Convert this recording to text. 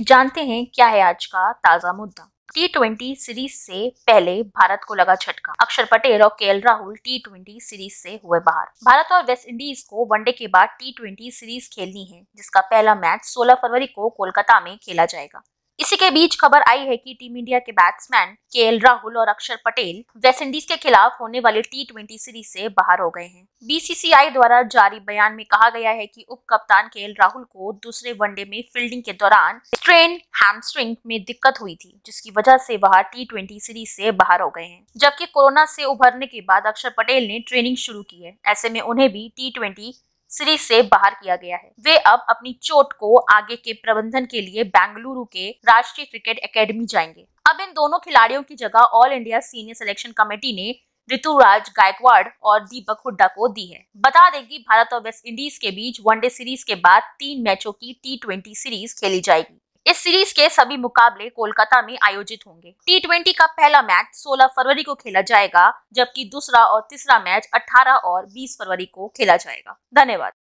जानते हैं क्या है आज का ताज़ा मुद्दा? टी ट्वेंटी सीरीज़ से पहले भारत को लगा झटका। अक्षर पटेल और के राहुल टी ट्वेंटी सीरीज़ से हुए बाहर। भारत और वेस्ट इंडीज को वनडे के बाद टी ट्वेंटी सीरीज़ खेलनी है, जिसका पहला मैच 16 फरवरी को कोलकाता में खेला जाएगा। इसी के बीच खबर आई है कि टीम इंडिया के बैट्समैन के राहुल और अक्षर पटेल वेस्ट इंडीज के खिलाफ होने वाले टी ट्वेंटी सीरीज़ से बाहर हो गए हैं। बीसीसीआई द्वारा जारी बयान में कहा गया है कि उप कप्तान के राहुल को दूसरे वनडे में फील्डिंग के दौरान स्ट्रेन हैमस्ट्रिंग में दिक्कत हुई थी, जिसकी वजह से वह टी ट्वेंटी सीरीज़ से बाहर हो गए हैं। जबकि कोरोना से उभरने के बाद अक्षर पटेल ने ट्रेनिंग शुरू की है। ऐसे में उन्हें भी टी ट्वेंटी सीरीज़ से बाहर किया गया है। वे अब अपनी चोट को आगे के प्रबंधन के लिए बेंगलुरु के राष्ट्रीय क्रिकेट एकेडमी जाएँगे। अब इन दोनों खिलाड़ियों की जगह all India senior selection committee ने ऋतुराज गायकवाड़ और दीपक हुड्डा को दी है। बता दें कि भारत और वेस्ट इंडीज के बीच वनडे सीरीज़ के बाद तीन मैचों की टी ट्वेंटी सीरीज़ खेली जाएगी। इस सीरीज़ के सभी मुकाबले कोलकाता में आयोजित होंगे। टी का पहला मैच 16 फरवरी को खेला जाएगा, जबकि दूसरा और तीसरा मैच 18 और 20 फरवरी को खेला जाएगा। धन्यवाद।